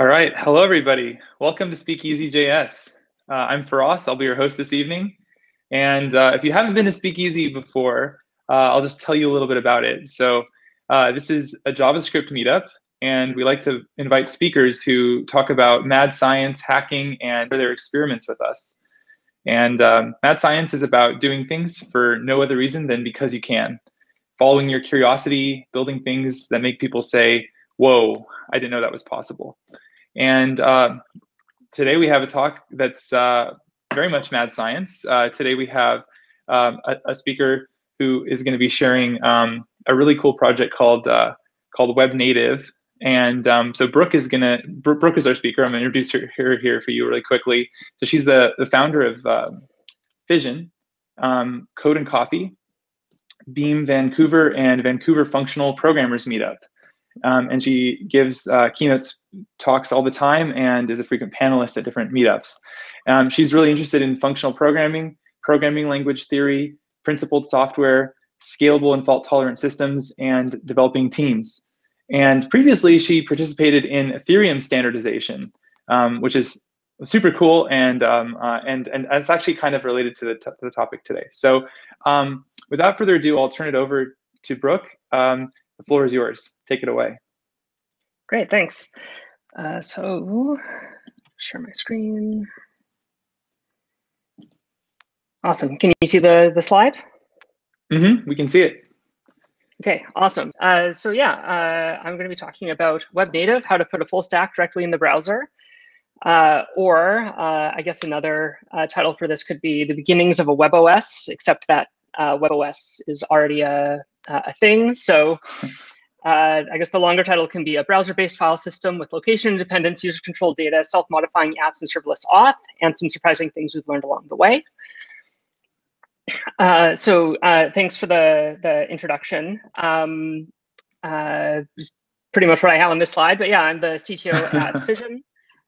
All right. Hello, everybody. Welcome to Speakeasy JS. Uh, I'm Feross. I'll be your host this evening. And uh, if you haven't been to Speakeasy before, uh, I'll just tell you a little bit about it. So uh, this is a JavaScript meetup, and we like to invite speakers who talk about mad science, hacking, and their experiments with us. And um, mad science is about doing things for no other reason than because you can. Following your curiosity, building things that make people say, whoa, I didn't know that was possible. And uh, today we have a talk that's uh, very much mad science. Uh, today we have um, a, a, speaker who is going to be sharing um, a really cool project called uh, called Web Native. And um, so Brooke is gonna Brooke is our speaker. I'm gonna introduce her here, here for you really quickly. So she's the the founder of uh, Fission, um, Code and Coffee, Beam Vancouver, and Vancouver Functional Programmers Meetup. Um, and she gives uh, keynotes talks all the time and is a frequent panelist at different meetups. Um, she's really interested in functional programming, programming language theory, principled software, scalable and fault tolerant systems, and developing teams. And previously, she participated in Ethereum standardization, um, which is super cool and um, uh, and and it's actually kind of related to the, to the topic today. So um, without further ado, I'll turn it over to Brooke. Um, the floor is yours. Take it away. Great, thanks. Uh, so share my screen. Awesome. Can you see the, the slide? Mm-hmm. We can see it. Okay, awesome. Uh, so yeah, uh, I'm going to be talking about web native, how to put a full stack directly in the browser. Uh, or uh, I guess another uh, title for this could be the beginnings of a web OS, except that uh, web OS is already a, a thing. So uh, I guess the longer title can be a browser-based file system with location independence, user-controlled data, self-modifying apps, and serverless auth, and some surprising things we've learned along the way. Uh, so uh, thanks for the, the introduction. Um, uh, pretty much what I have on this slide, but yeah, I'm the CTO at Fission,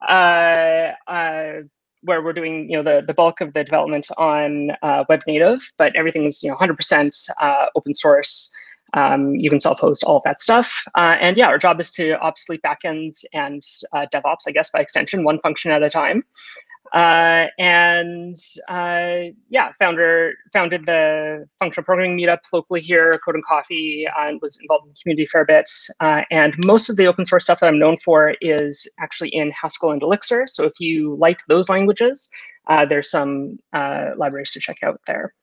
uh, uh, where we're doing you know the, the bulk of the development on web native, but everything's you know 100% open source. Um, you can self-host all of that stuff. Uh, and yeah, our job is to obsolete backends and uh, DevOps, I guess, by extension, one function at a time. Uh, and uh, yeah, founder founded the functional programming meetup locally here, Code and Coffee, and was involved in the community fair bit. Uh, and most of the open source stuff that I'm known for is actually in Haskell and Elixir. So if you like those languages, uh, there's some libraries to check out there.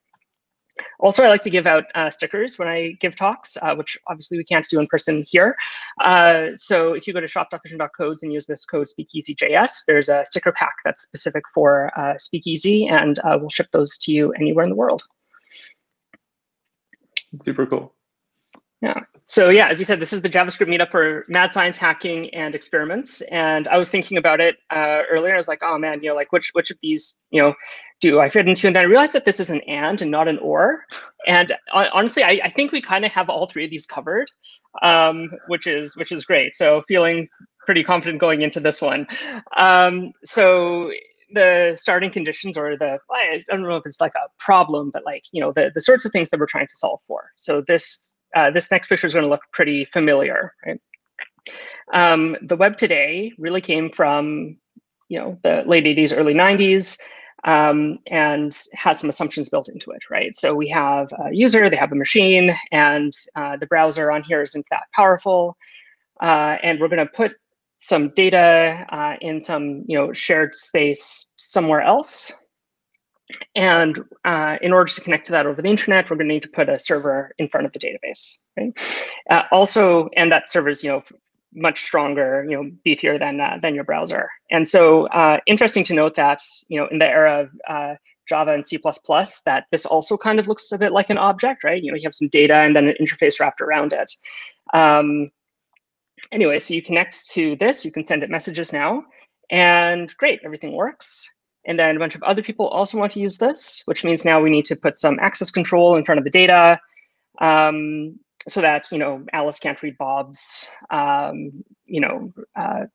Also, I like to give out uh, stickers when I give talks, uh, which obviously we can't do in person here. Uh, so if you go to shop.fission.codes and use this code SpeakeasyJS, there's a sticker pack that's specific for uh, Speakeasy, and uh, we'll ship those to you anywhere in the world. Super cool. Yeah. So yeah, as you said, this is the JavaScript meetup for mad science hacking and experiments. And I was thinking about it uh, earlier. I was like, oh man, you know, like which which of these, you know, do I fit into? And then I realized that this is an and and not an or. And uh, honestly, I, I think we kind of have all three of these covered, um, which is which is great. So feeling pretty confident going into this one. Um, so the starting conditions or the I don't know if it's like a problem, but like you know the the sorts of things that we're trying to solve for. So this uh, this next picture is going to look pretty familiar, right? Um, the web today really came from, you know, the late 80s, early 90s, um, and has some assumptions built into it, right? So we have a user, they have a machine, and uh, the browser on here isn't that powerful. Uh, and we're going to put some data uh, in some, you know, shared space somewhere else. And uh, in order to connect to that over the internet, we're going to need to put a server in front of the database. Right? Uh, also, and that server is you know much stronger, you know, beefier than uh, than your browser. And so, uh, interesting to note that you know in the era of uh, Java and C++, that this also kind of looks a bit like an object, right? You know, you have some data and then an interface wrapped around it. Um, anyway, so you connect to this, you can send it messages now, and great, everything works. And then a bunch of other people also want to use this, which means now we need to put some access control in front of the data um, so that, you know, Alice can't read Bob's, um, you know, uh,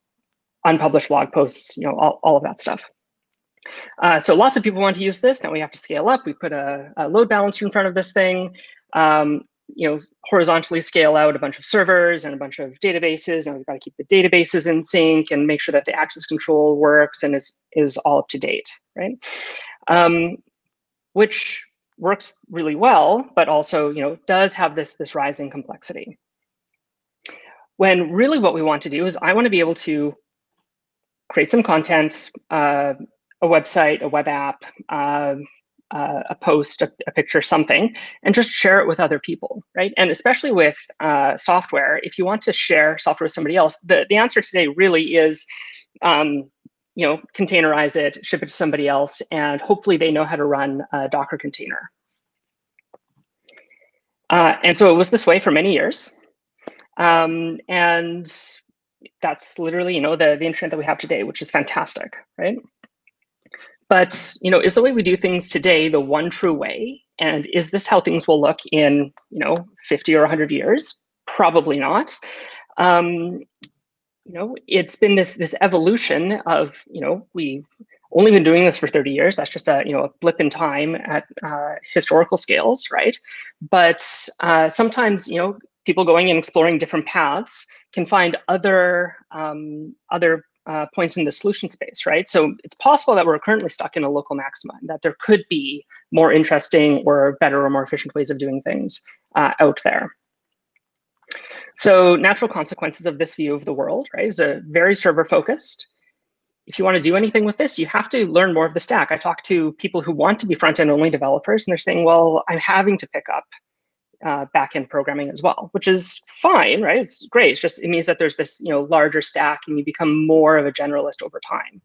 unpublished blog posts, you know, all, all of that stuff. Uh, so lots of people want to use this. Now we have to scale up. We put a, a, load balancer in front of this thing. Um, you know, horizontally scale out a bunch of servers and a bunch of databases, and we've got to keep the databases in sync and make sure that the access control works and is is all up to date, right? Um, which works really well, but also, you know, does have this this rising complexity. When really what we want to do is I want to be able to create some content, uh, a website, a web app, uh, uh, a post, a, a, picture, something, and just share it with other people, right? And especially with uh, software, if you want to share software with somebody else, the, the answer today really is, um, you know, containerize it, ship it to somebody else, and hopefully they know how to run a Docker container. Uh, and so it was this way for many years. Um, and that's literally, you know, the, the internet that we have today, which is fantastic, right? But you know, is the way we do things today the one true way? And is this how things will look in you know 50 or 100 years? Probably not. Um, you know, it's been this this evolution of you know we've only been doing this for 30 years. That's just a you know a blip in time at uh, historical scales, right? But uh, sometimes you know people going and exploring different paths can find other um, other uh, points in the solution space, right? So it's possible that we're currently stuck in a local maxima, and that there could be more interesting or better or more efficient ways of doing things uh, out there. So natural consequences of this view of the world, right, is a very server focused. If you want to do anything with this, you have to learn more of the stack. I talk to people who want to be front-end only developers, and they're saying, well, I'm having to pick up uh, backend programming as well, which is fine, right? It's great. It's just it means that there's this you know larger stack, and you become more of a generalist over time.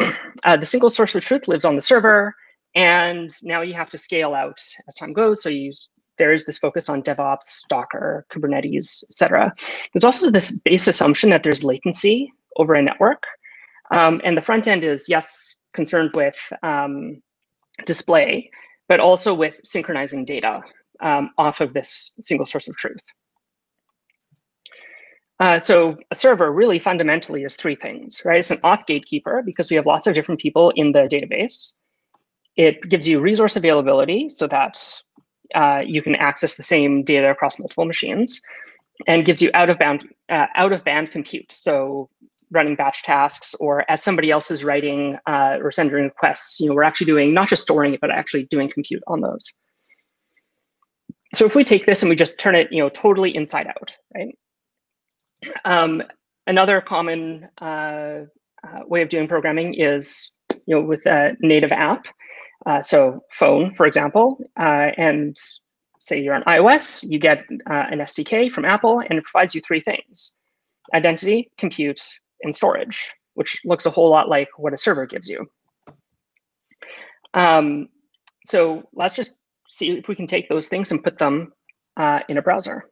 Uh, the single source of truth lives on the server, and now you have to scale out as time goes. So you use there is this focus on DevOps, Docker, Kubernetes, etc. There's also this base assumption that there's latency over a network, um, and the front end is yes concerned with um, display, but also with synchronizing data um, off of this single source of truth. Uh, so a server really fundamentally is three things, right? It's an auth gatekeeper because we have lots of different people in the database. It gives you resource availability so that uh, you can access the same data across multiple machines and gives you out of bound uh, out of band compute. So running batch tasks or as somebody else is writing uh, or sending requests, you know, we're actually doing not just storing it, but actually doing compute on those so if we take this and we just turn it, you know, totally inside out, right? Um, another common uh, uh, way of doing programming is, you know, with a native app. Uh, so phone, for example, uh, and say you're on iOS, you get uh, an SDK from Apple, and it provides you three things: identity, compute, and storage, which looks a whole lot like what a server gives you. Um, so let's just see if we can take those things and put them uh, in a browser.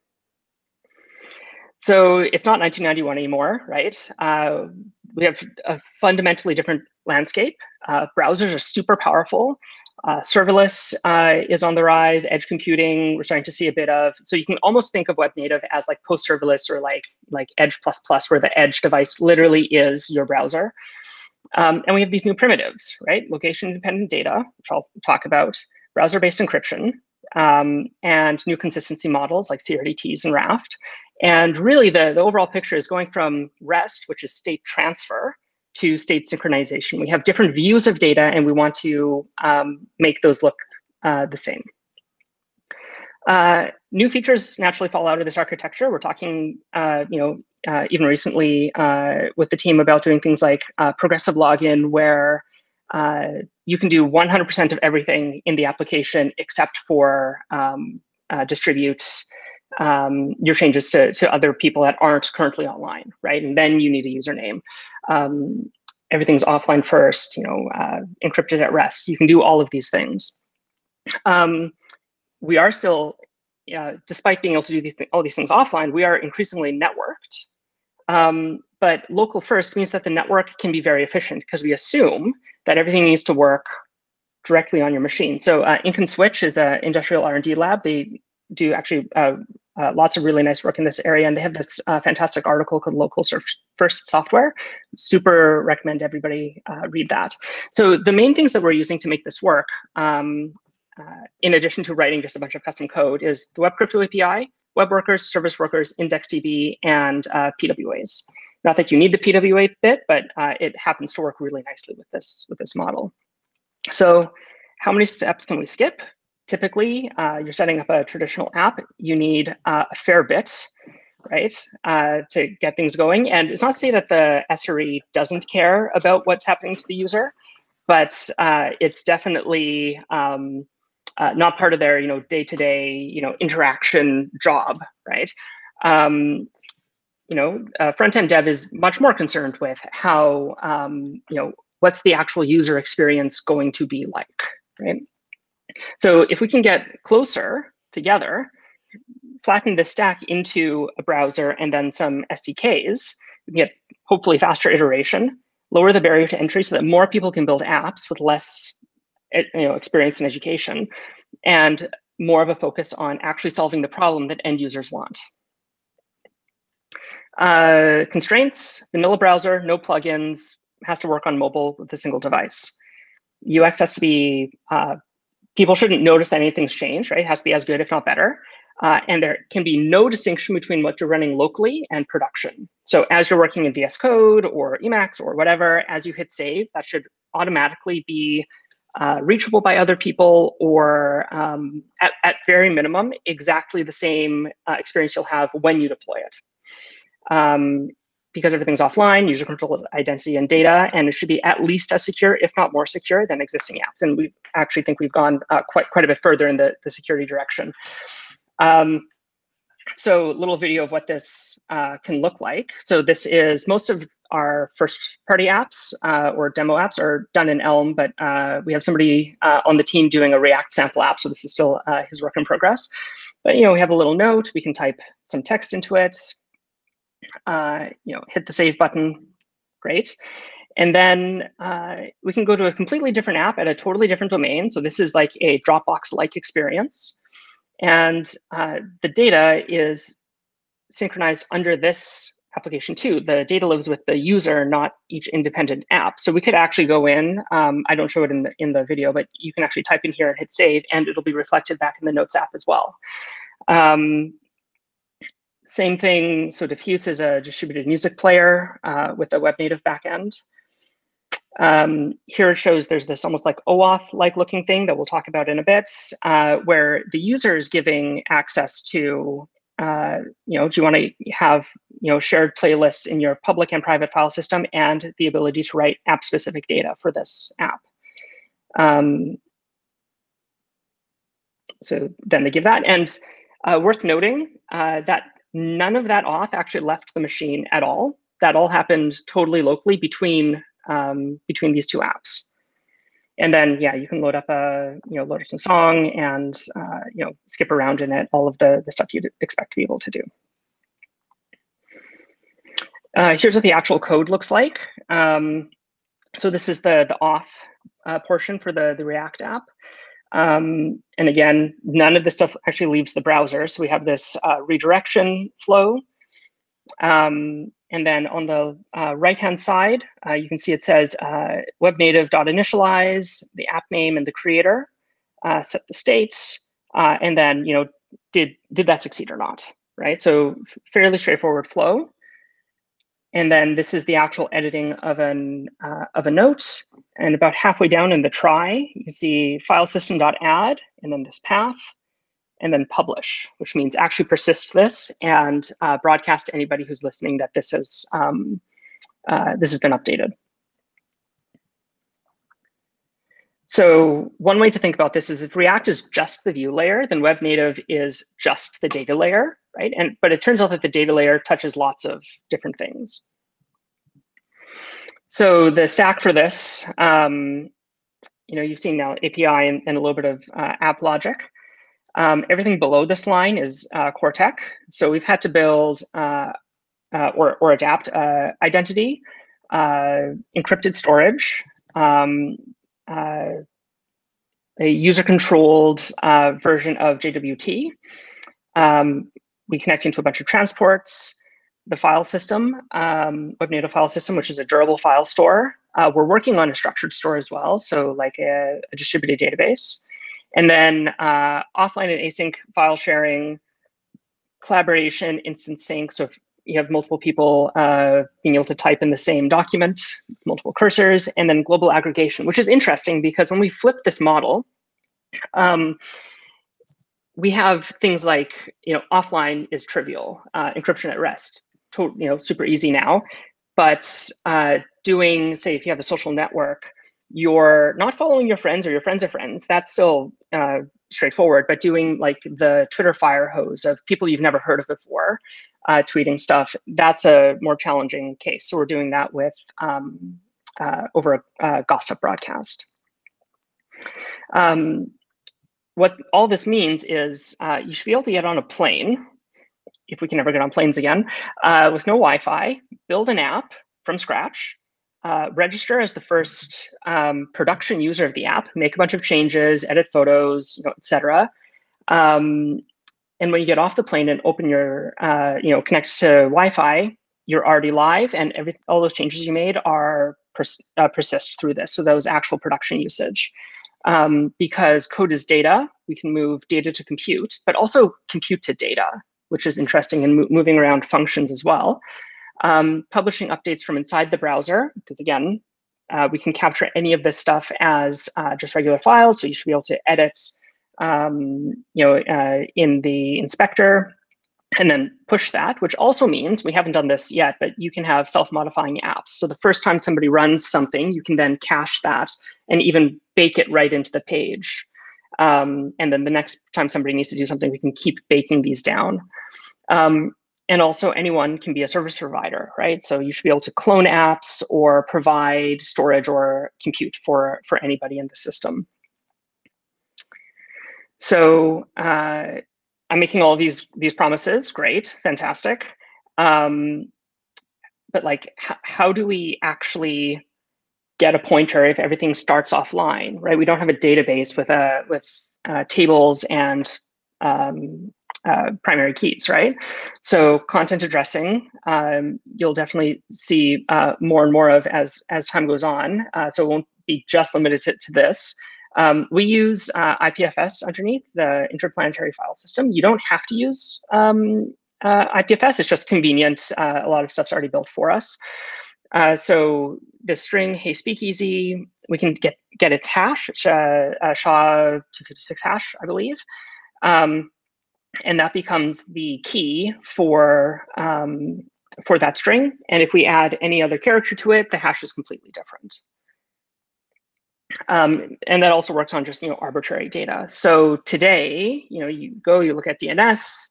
So it's not 1991 anymore, right? Uh, we have a fundamentally different landscape. Uh, browsers are super powerful. Uh, serverless uh, is on the rise. Edge computing, we're starting to see a bit of. So you can almost think of web native as like post serverless or like like Edge plus plus, where the edge device literally is your browser. Um, and we have these new primitives, right? Location independent data, which I'll talk about browser-based encryption, um, and new consistency models like CRDTs and Raft. And really the, the overall picture is going from REST, which is state transfer, to state synchronization. We have different views of data and we want to um, make those look uh, the same. Uh, new features naturally fall out of this architecture. We're talking, uh, you know, uh, even recently uh, with the team about doing things like uh, progressive login, where uh, you can do 100% of everything in the application except for um, uh, distribute um, your changes to, to other people that aren't currently online, right? And then you need a username. Um, everything's offline first, you know, uh, encrypted at rest. You can do all of these things. Um, we are still, despite being able to do these all these things offline, we are increasingly networked. Um, but local first means that the network can be very efficient because we assume that everything needs to work directly on your machine. So uh, Ink and Switch is an industrial R&D lab. They do actually uh, uh, lots of really nice work in this area, and they have this uh, fantastic article called Local First Software. Super recommend everybody uh, read that. So the main things that we're using to make this work um, uh, in addition to writing just a bunch of custom code, is the Web Crypto API, web workers, service workers, IndexedDB, and PWAs. Not that you need the PWA bit, but uh, it happens to work really nicely with this with this model. So how many steps can we skip? Typically, uh, you're setting up a traditional app. You need uh, a fair bit, right, uh, to get things going. And it's not to say that the SRE doesn't care about what's happening to the user, but uh, it's definitely um, uh, not part of their, you know, day-to-day, you know, interaction job, right? Um, you know, uh, front-end dev is much more concerned with how, um, you know, what's the actual user experience going to be like, right? So if we can get closer together, flatten the stack into a browser and then some SDKs, we get hopefully faster iteration, lower the barrier to entry so that more people can build apps with less eh, you know, experience in education, and more of a focus on actually solving the problem that end users want. Uh, constraints, vanilla browser, no plugins, has to work on mobile with a single device. UX has to be, uh, people shouldn't notice that anything's changed, right? It has to be as good, if not better. Uh, and there can be no distinction between what you're running locally and production. So as you're working in VS Code or Emacs or whatever, as you hit save, that should automatically be uh, reachable by other people or um, at, at very minimum, exactly the same uh, experience you'll have when you deploy it. Um, because everything's offline, user controlled identity and data, and it should be at least as secure, if not more secure, than existing apps. And we actually think we've gone uh, quite quite a bit further in the, the security direction. Um, so a little video of what this uh, can look like. So this is most of our first party apps uh, or demo apps are done in Elm, but uh, we have somebody uh, on the team doing a React sample app. So this is still uh, his work in progress. But you know, we have a little note. We can type some text into it. Uh, you know, hit the save button. Great. And then uh, we can go to a completely different app at a totally different domain. So this is like a Dropbox-like experience. And uh, the data is synchronized under this application too. The data lives with the user, not each independent app. So we could actually go in, um, I don't show it in the, in the video, but you can actually type in here and hit save and it'll be reflected back in the Notes app as well. Um, same thing, so Diffuse is a distributed music player uh, with a web native backend. Um, here it shows there's this almost like OAuth-like looking thing that we'll talk about in a bit, uh, where the user is giving access to, uh, you know, do you want to have, you know, shared playlists in your public and private file system and the ability to write app-specific data for this app. Um, so then they give that. And uh, worth noting uh, that none of that auth actually left the machine at all. That all happened totally locally between um, between these two apps. And then, yeah, you can load up a, you know, load up some song and, uh, you know, skip around in it, all of the, the stuff you'd expect to be able to do. Uh, here's what the actual code looks like. Um, so this is the, the auth uh, portion for the, the React app. Um, and again, none of this stuff actually leaves the browser. So we have this uh, redirection flow. Um, and then on the uh, right-hand side, uh, you can see it says uh, webnative.initialize, the app name and the creator, uh, set the state, uh, and then, you know, did, did that succeed or not, right? So fairly straightforward flow. And then this is the actual editing of an uh, of a note. And about halfway down in the try, you see file system.add, and then this path and then publish, which means actually persist this and uh, broadcast to anybody who's listening that this has um, uh, this has been updated. So one way to think about this is if React is just the view layer, then Web Native is just the data layer, right? And but it turns out that the data layer touches lots of different things. So the stack for this, um, you know, you've seen now API and, and a little bit of uh, app logic. Um, everything below this line is uh, core tech. So we've had to build uh, uh, or, or adapt uh, identity, uh, encrypted storage, um, uh, a user-controlled version of JWT. Um, we connect into a bunch of transports, the file system, um, Web Native file system, which is a durable file store. we're working on a structured store as well, so like a, a distributed database. And then uh, offline and async file sharing, collaboration, instant sync. So if you have multiple people uh, being able to type in the same document, multiple cursors, and then global aggregation, which is interesting because when we flip this model, um, we have things like, you know, offline is trivial, uh, encryption at rest, to, you know, super easy now. But uh, doing, say, if you have a social network, you're not following your friends or your friends of friends. That's still uh, straightforward. But doing like the Twitter fire hose of people you've never heard of before, uh, tweeting stuff, that's a more challenging case. So we're doing that with um, uh, over a gossip broadcast. Um, what all this means is uh, you should be able to get on a plane, if we can ever get on planes again, uh, with no Wi-Fi, build an app from scratch, uh, register as the first um, production user of the app, make a bunch of changes, edit photos, you know, etc. Um, and when you get off the plane and open your, uh, you know, connect to Wi-Fi, you're already live, and every all those changes you made are pers uh, persist through this. So was actual production usage um, because code is data. We can move data to compute, but also compute to data, which is interesting and mo moving around functions as well. Um, publishing updates from inside the browser, because again, uh, we can capture any of this stuff as uh, just regular files. So you should be able to edit, um, you know, uh, in the inspector and then push that, which also means we haven't done this yet, but you can have self-modifying apps. So the first time somebody runs something, you can then cache that and even bake it right into the page. Um, and then the next time somebody needs to do something, we can keep baking these down. Um, and also anyone can be a service provider, right? So you should be able to clone apps or provide storage or compute for, for anybody in the system. So uh, I'm making all these these promises. Great, fantastic. Um, but like, how do we actually get a pointer if everything starts offline, right? We don't have a database with a with uh, tables and um, uh, primary keys, right? So content addressing, um, you'll definitely see uh, more and more of as as time goes on. Uh, so it won't be just limited to, to this. Um, we use uh, IPFS underneath the interplanetary file system. You don't have to use um, uh, IPFS. It's just convenient. A lot of stuff's already built for us. So the string hey speakeasy, we can get get its hash, uh, SHA-256 hash, I believe. Um, and that becomes the key for um, for that string. And if we add any other character to it, the hash is completely different. Um, and that also works on just you know arbitrary data. So today, you know, you go, you look at DNS,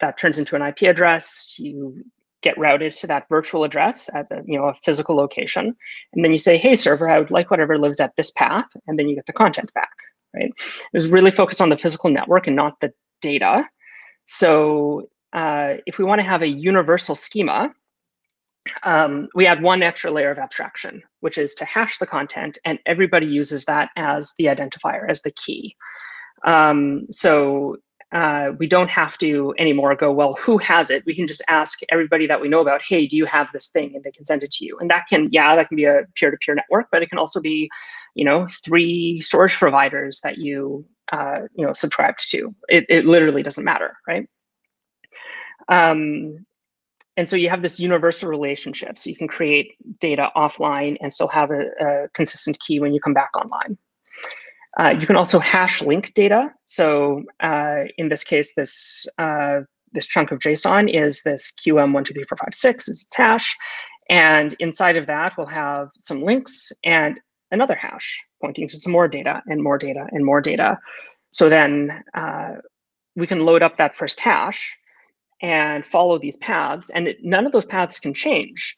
that turns into an IP address. You get routed to that virtual address at the, you know a physical location, and then you say, "Hey, server, I would like whatever lives at this path," and then you get the content back. Right? It was really focused on the physical network and not the data. So uh, if we want to have a universal schema, um, we add one extra layer of abstraction, which is to hash the content, and everybody uses that as the identifier, as the key. Um, so uh, we don't have to anymore go, well, who has it? We can just ask everybody that we know about, hey, do you have this thing? And they can send it to you. And that can, yeah, that can be a peer-to-peer -peer network, but it can also be, you know, three storage providers that you, uh, you know, subscribed to. It, it literally doesn't matter, right? Um, and so you have this universal relationship. So you can create data offline and still have a, a consistent key when you come back online. Uh, you can also hash link data. So uh, in this case, this uh, this chunk of JSON is this QM123456 is its hash. And inside of that, we'll have some links and another hash pointing to some more data and more data and more data. So then uh, we can load up that first hash and follow these paths. And it, none of those paths can change.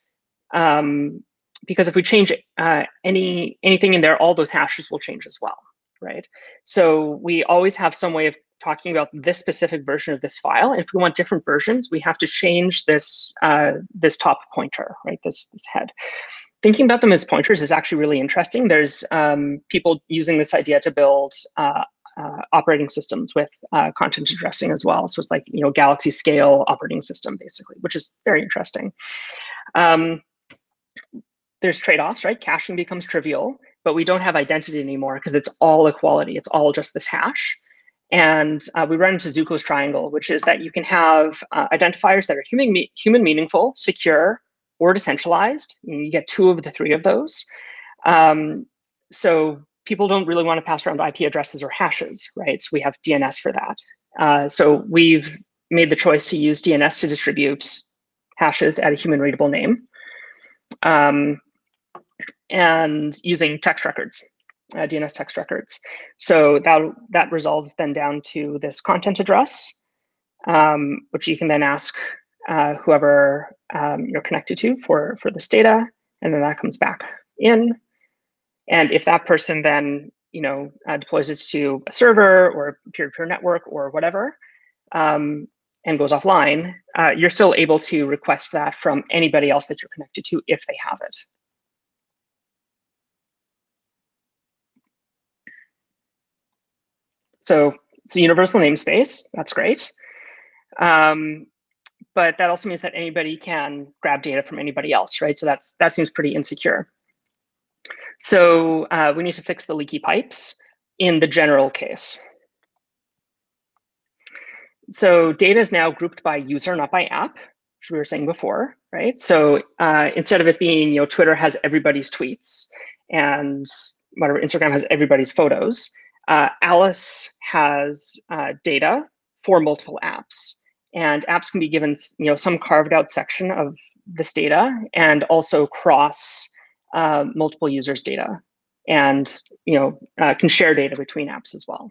Um, because if we change uh, any anything in there, all those hashes will change as well, right? So we always have some way of talking about this specific version of this file. And if we want different versions, we have to change this uh, this top pointer, right? This this head. Thinking about them as pointers is actually really interesting. There's um, people using this idea to build uh, uh, operating systems with uh, content addressing as well. So it's like, you know, galaxy scale operating system, basically, which is very interesting. Um, there's trade-offs, right? Caching becomes trivial, but we don't have identity anymore because it's all equality. It's all just this hash. And uh, we run into Zooko's triangle, which is that you can have uh, identifiers that are human, me human meaningful, secure, or decentralized. You get two of the three of those. Um, so people don't really want to pass around IP addresses or hashes, right? So we have DNS for that. Uh, so we've made the choice to use DNS to distribute hashes at a human readable name um, and using text records, uh, DNS text records. So that, that resolves then down to this content address, um, which you can then ask uh, whoever um, you're connected to for, for this data, and then that comes back in. And if that person then you know, uh, deploys it to a server or peer-to-peer network or whatever, um, and goes offline, uh, you're still able to request that from anybody else that you're connected to if they have it. So it's a universal namespace. That's great. Um, but that also means that anybody can grab data from anybody else, right? So that's that seems pretty insecure. So uh, we need to fix the leaky pipes in the general case. So data is now grouped by user, not by app, which we were saying before, right? So uh, instead of it being, you know, Twitter has everybody's tweets and whatever, Instagram has everybody's photos, uh, Alice has uh, data for multiple apps. And apps can be given, you know, some carved out section of this data and also cross uh, multiple users' data and you know uh, can share data between apps as well.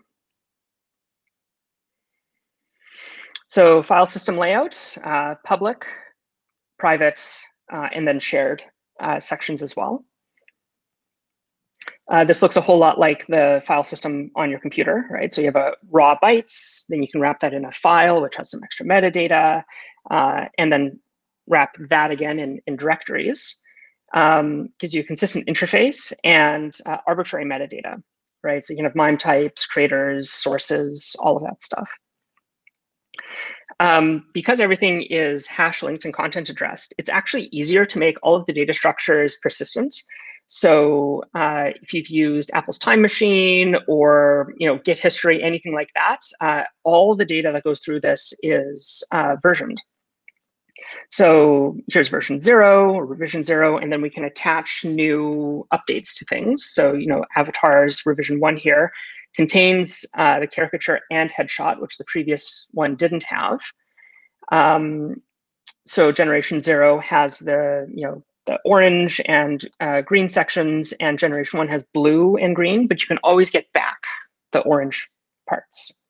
So file system layout, uh, public, private, uh, and then shared uh, sections as well. Uh, this looks a whole lot like the file system on your computer, right? So you have a raw bytes, then you can wrap that in a file, which has some extra metadata, and then wrap that again in, in directories um, gives you a consistent interface and uh, arbitrary metadata, right? So you can have MIME types, creators, sources, all of that stuff. Um, because everything is hash linked and content addressed, it's actually easier to make all of the data structures persistent. So uh, if you've used Apple's Time Machine or you know Git history, anything like that, uh, all the data that goes through this is uh, versioned. So here's version zero or revision zero, and then we can attach new updates to things. So, you know, avatars revision one here contains uh, the caricature and headshot, which the previous one didn't have. Um, so generation zero has the, you know, the orange and uh, green sections, and generation one has blue and green, but you can always get back the orange parts.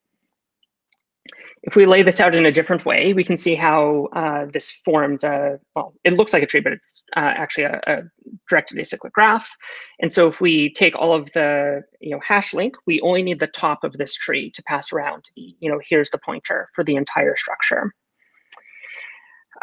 If we lay this out in a different way, we can see how uh, this forms a, well, it looks like a tree, but it's uh, actually a, a, directed acyclic graph. And so if we take all of the, you know, hash link, we only need the top of this tree to pass around to be, you know, here's the pointer for the entire structure.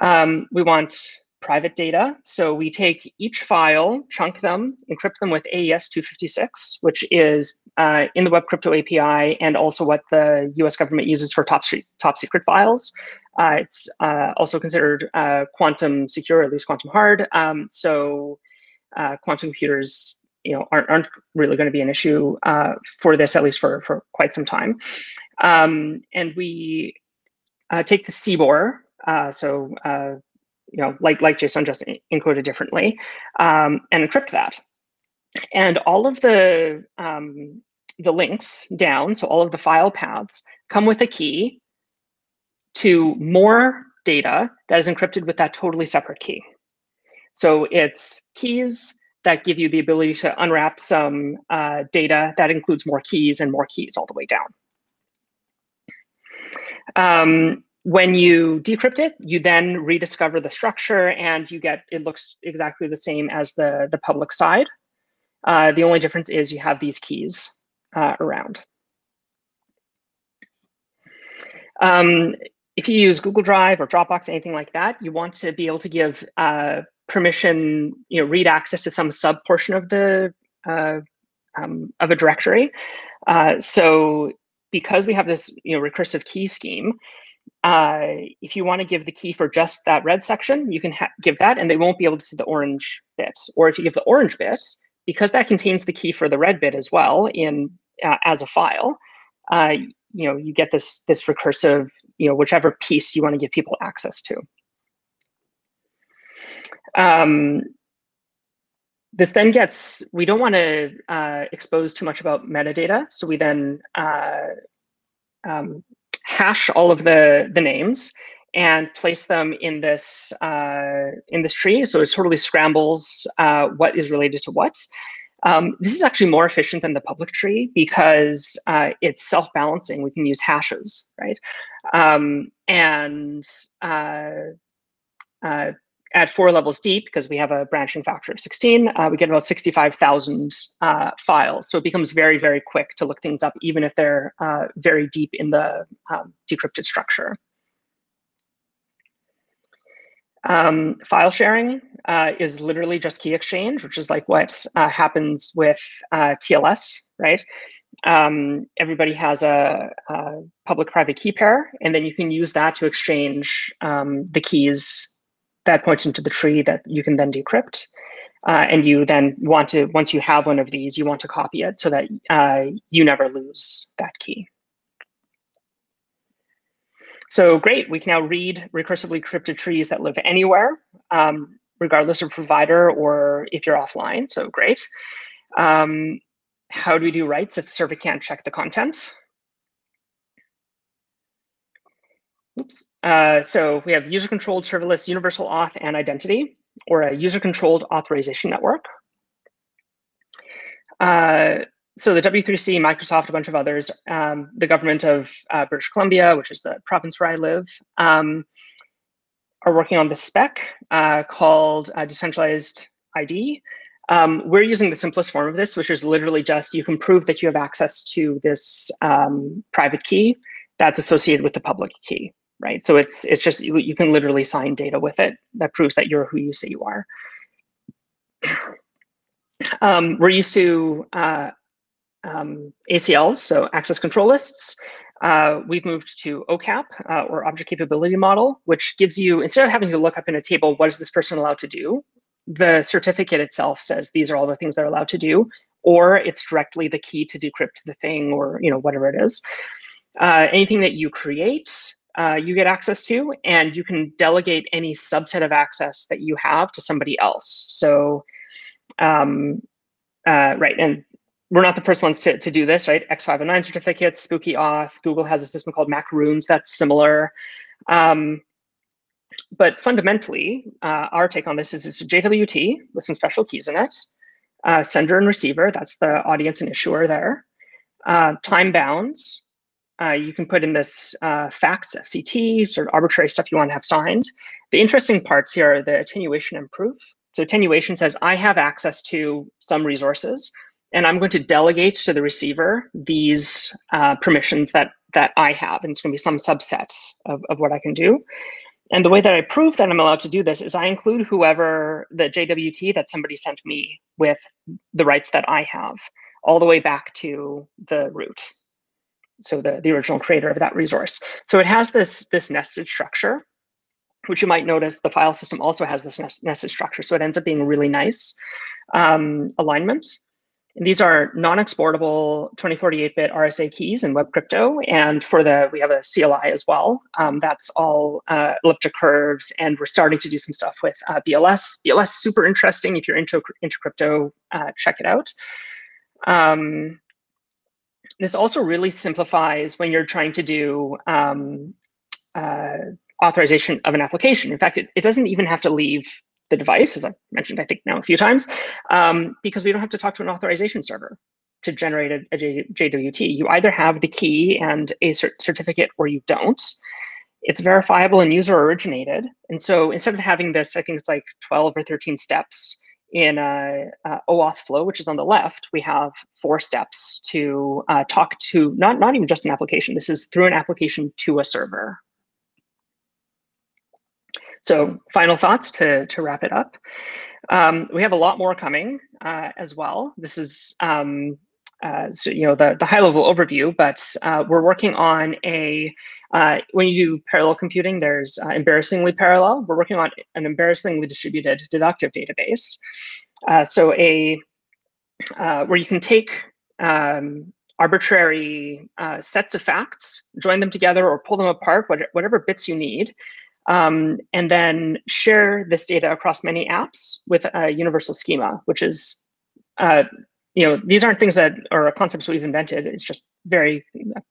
Um, we want private data. So we take each file, chunk them, encrypt them with AES 256, which is uh, in the Web Crypto API and also what the US government uses for top, top secret files. Uh, it's uh, also considered uh, quantum secure, at least quantum hard. Um, so uh, quantum computers you know, aren't, aren't really going to be an issue uh, for this, at least for, for quite some time. Um, and we take the CBOR, so you know, like like JSON just encoded differently, um, and encrypt that. And all of the um, the links down, so all of the file paths, come with a key to more data that is encrypted with that totally separate key. So it's keys that give you the ability to unwrap some uh, data that includes more keys and more keys all the way down. Um, when you decrypt it, you then rediscover the structure and you get, it looks exactly the same as the, the public side. Uh, the only difference is you have these keys uh, around. Um, if you use Google Drive or Dropbox, anything like that, you want to be able to give uh, permission, you know, read access to some sub portion of the uh, um, of a directory. Uh, so because we have this, you know, recursive key scheme, uh, if you want to give the key for just that red section, you can give that and they won't be able to see the orange bit. Or if you give the orange bit, because that contains the key for the red bit as well in uh, as a file, uh, you know, you get this this recursive, you know, whichever piece you want to give people access to. Um, this then gets, we don't want to uh, expose too much about metadata. So we then uh, um, hash all of the, the names and place them in this uh, in this tree. So it totally scrambles uh, what is related to what. Um, this is actually more efficient than the public tree because uh, it's self-balancing. We can use hashes, right? Um, and uh, uh, at four levels deep, because we have a branching factor of 16, uh, we get about 65,000 uh, files. So it becomes very, very quick to look things up, even if they're uh, very deep in the um, decrypted structure. Um, file sharing uh, is literally just key exchange, which is like what uh, happens with uh, TLS, right? Um, everybody has a, a public-private key pair, and then you can use that to exchange um, the keys that points into the tree that you can then decrypt. Uh, and you then want to, once you have one of these, you want to copy it so that uh, you never lose that key. So great, we can now read recursively crypted trees that live anywhere, um, regardless of provider or if you're offline, so great. Um, how do we do writes if the server can't check the content? Oops. Uh, so we have user-controlled serverless universal auth and identity, or a user-controlled authorization network. Uh, so the W3C, Microsoft, a bunch of others, um, the government of uh, British Columbia, which is the province where I live, um, are working on the spec uh, called uh, decentralized ID. Um, we're using the simplest form of this, which is literally just you can prove that you have access to this um, private key that's associated with the public key, right? So it's it's just you, you can literally sign data with it that proves that you're who you say you are. Um, we're used to uh, um, ACLs, so access control lists, uh, we've moved to OCAP uh, or object capability model, which gives you, instead of having to look up in a table, what is this person allowed to do? The certificate itself says these are all the things they're allowed to do, or it's directly the key to decrypt the thing or you know whatever it is. Uh, anything that you create, uh, you get access to, and you can delegate any subset of access that you have to somebody else. So, um, uh, right, and we're not the first ones to, to do this, right? X509 certificates, Spooky Auth, Google has a system called Macaroons that's similar. Um, but fundamentally, uh, our take on this is it's a JWT with some special keys in it. Uh, sender and receiver, that's the audience and issuer there. Uh, time bounds, uh, you can put in this uh, facts, FCT, sort of arbitrary stuff you want to have signed. The interesting parts here are the attenuation and proof. So attenuation says I have access to some resources and I'm going to delegate to the receiver these uh, permissions that that I have, and it's going to be some subset of, of what I can do. And the way that I prove that I'm allowed to do this is I include whoever the JWT that somebody sent me with the rights that I have, all the way back to the root. So the, the original creator of that resource. So it has this, this nested structure, which you might notice the file system also has this nested structure. So it ends up being really nice um, alignment. And these are non-exportable 2048-bit RSA keys in web crypto. And for the, we have a CLI as well. Um, that's all uh, elliptic curves. And we're starting to do some stuff with uh, BLS. BLS super interesting. If you're into, into crypto, uh, check it out. Um, this also really simplifies when you're trying to do um, uh, authorization of an application. In fact, it, it doesn't even have to leave the device, as I've mentioned, I think now a few times, um, because we don't have to talk to an authorization server to generate a, JWT. You either have the key and a cert certificate or you don't. It's verifiable and user originated. And so instead of having this, I think it's like 12 or 13 steps in a, a OAuth flow, which is on the left, we have four steps to uh, talk to not, not even just an application. This is through an application to a server, so final thoughts to, to wrap it up. Um, we have a lot more coming uh, as well. This is um, uh, so, you know the, the high level overview, but uh, we're working on a uh, when you do parallel computing, there's uh, embarrassingly parallel. We're working on an embarrassingly distributed deductive database. Uh, so a uh, where you can take um, arbitrary sets of facts, join them together or pull them apart, whatever bits you need, um, and then share this data across many apps with a universal schema, which is, uh, you know, these aren't things that are concepts we've invented. It's just very,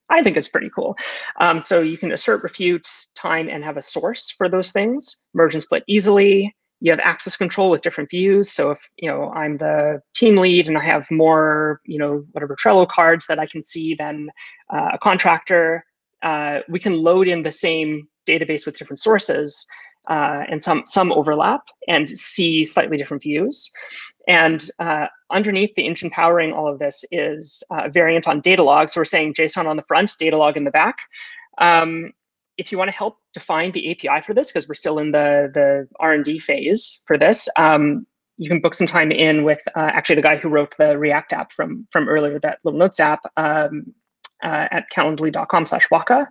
I think it's pretty cool. Um, so you can assert, refute, time, and have a source for those things, merge and split easily, you have access control with different views. So if you know I'm the team lead and I have more, you know, whatever Trello cards that I can see than uh, a contractor, uh, we can load in the same database with different sources uh, and some some overlap and see slightly different views. And uh, underneath the engine powering all of this is a variant on Datalog. So we're saying JSON on the front, Datalog in the back. Um, if you want to help define the API for this, because we're still in the, the R&D phase for this, um, you can book some time in with uh, actually the guy who wrote the React app from, from earlier, that little notes app um, uh, at calendly.com slash waka.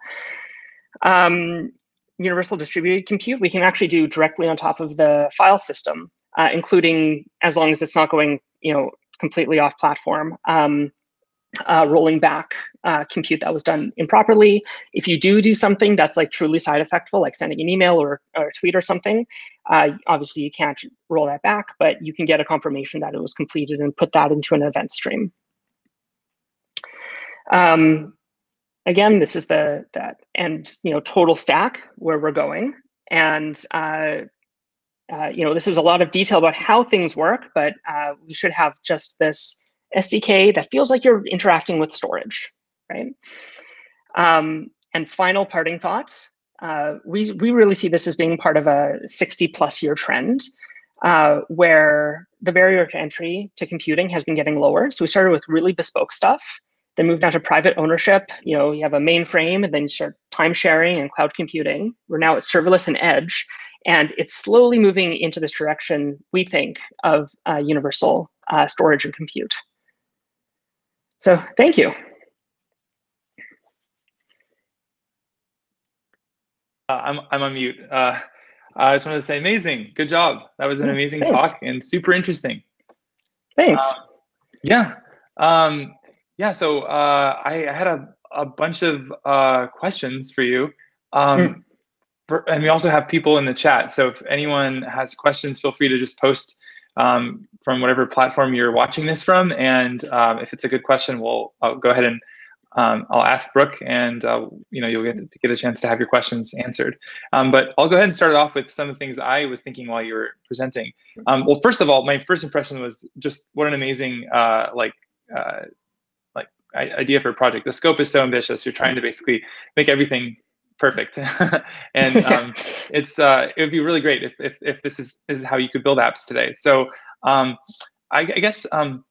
Um, universal distributed compute, we can actually do directly on top of the file system, uh, including as long as it's not going you know, completely off platform. Um, uh, rolling back uh, compute that was done improperly. If you do do something that's like truly side effectful, like sending an email or, or a tweet or something, uh, obviously you can't roll that back, but you can get a confirmation that it was completed and put that into an event stream. Um, again, this is the that and you know total stack where we're going, and uh, you know this is a lot of detail about how things work, but uh, we should have just this SDK that feels like you're interacting with storage, right? Um, and final parting thought, uh, we, we really see this as being part of a 60 plus year trend uh, where the barrier to entry to computing has been getting lower. So we started with really bespoke stuff, then move down to private ownership. You know, you have a mainframe and then you start time sharing and cloud computing. We're now at serverless and edge. And it's slowly moving into this direction, we think, of uh, universal uh, storage and compute. So thank you. Uh, I'm, I'm on mute. Uh, I just wanted to say amazing. Good job. That was an amazing Thanks. talk and super interesting. Thanks. Uh, yeah. Um, yeah. So uh, I, I, had a, a bunch of uh, questions for you. Um, mm. and we also have people in the chat. So if anyone has questions, feel free to just post um, from whatever platform you're watching this from. And um, if it's a good question, we'll I'll go ahead and um, I'll ask Brooke, and uh, you know you'll get to get a chance to have your questions answered. Um, but I'll go ahead and start it off with some of the things I was thinking while you were presenting. Um, well, first of all, my first impression was just what an amazing uh, like uh, like idea for a project. The scope is so ambitious. You're trying to basically make everything perfect. and um, it's uh, it would be really great if, if, if this is this is how you could build apps today. So um, I, I, guess um,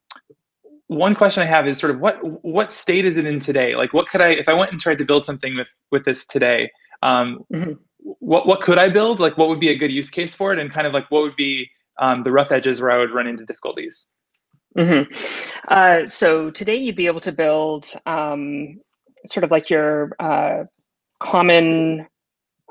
one question I have is sort of what what state is it in today? Like what could I if I went and tried to build something with with this today? Um, mm-hmm. What what could I build? Like what would be a good use case for it? And kind of like what would be um, the rough edges where I would run into difficulties? Mm-hmm. Uh, so today you'd be able to build um, sort of like your uh, common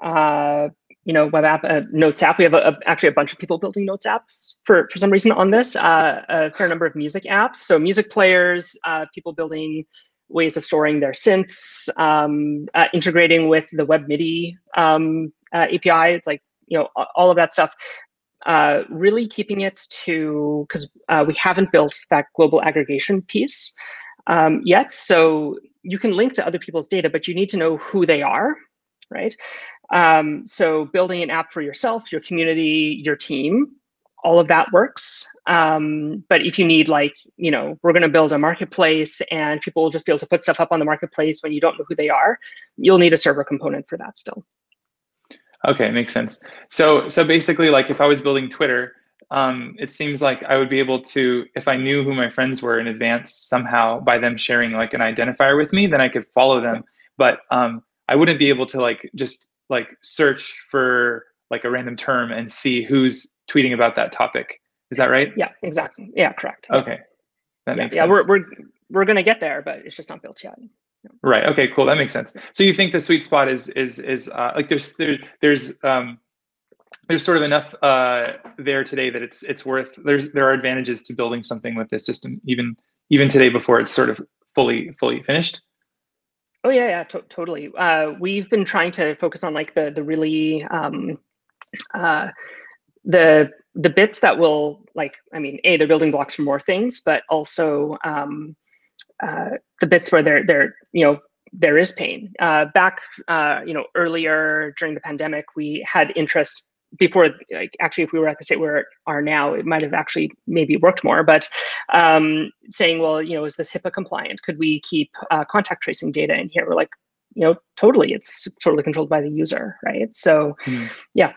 uh, you know web app uh, notes app. We have a, a, actually a bunch of people building notes apps for for some reason on this uh, a fair number of music apps. So music players uh, people building ways of storing their synths um, integrating with the web midi um, api it's like you know all of that stuff uh, really keeping it to because we haven't built that global aggregation piece um, yet so you can link to other people's data, but you need to know who they are, right? Um, so building an app for yourself, your community, your team, all of that works. Um, but if you need like, you know, we're going to build a marketplace and people will just be able to put stuff up on the marketplace when you don't know who they are, you'll need a server component for that still. Okay, makes sense. So, so basically, like if I was building Twitter, um, it seems like I would be able to, if I knew who my friends were in advance somehow by them sharing like an identifier with me, then I could follow them. But um, I wouldn't be able to like just like search for like a random term and see who's tweeting about that topic. Is that right? Yeah, exactly. Yeah, correct. Okay, that yeah, makes yeah, sense. we're we're we're gonna get there, but it's just not built yet. Right. Okay. Cool. That makes sense. So you think the sweet spot is is is uh, like there's there, there's um, there's sort of enough uh, there today that it's it's worth. There's there are advantages to building something with this system even even today before it's sort of fully fully finished. Oh yeah, yeah, to totally. Uh, we've been trying to focus on like the the really um, uh, the the bits that will like I mean, a they're building blocks for more things, but also um, uh, the bits where they're they're you know there is pain. Uh, back uh, you know earlier during the pandemic, we had interest before like actually if we were at the state where are now it might have actually maybe worked more but um, saying well you know is this hipaa compliant? Could we keep uh, contact tracing data in here? We're like you know totally. It's totally controlled by the user right? So mm. yeah.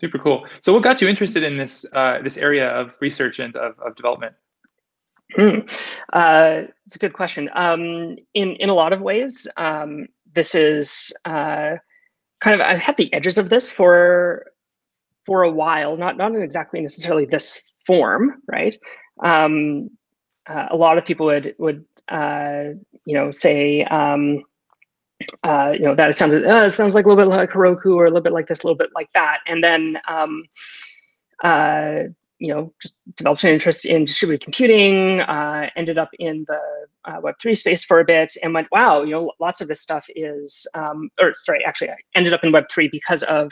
Super cool. So what got you interested in this uh, this area of research and of, of development mm. uh, it's a good question um, in in a lot of ways um, this is uh, kind of I've had the edges of this for for a while, not not exactly necessarily this form, right? Um, uh, a lot of people would would uh, you know say um, uh, you know that it sounds uh, it sounds like a little bit like Heroku or a little bit like this, a little bit like that, and then um, uh, you know, just developed an interest in distributed computing, uh, ended up in the uh, Web3 space for a bit and went, wow, you know, lots of this stuff is, um, or sorry, actually, I ended up in Web3 because of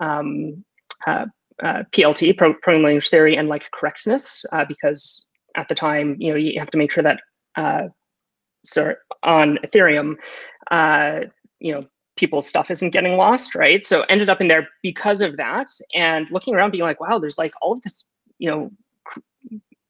um, uh, uh PLT, programming language theory, and like correctness, uh, because at the time, you know, you have to make sure that, uh, sorry, on Ethereum, you know, people's stuff isn't getting lost, right? So ended up in there because of that, and looking around, being like, wow, there's like all of this you know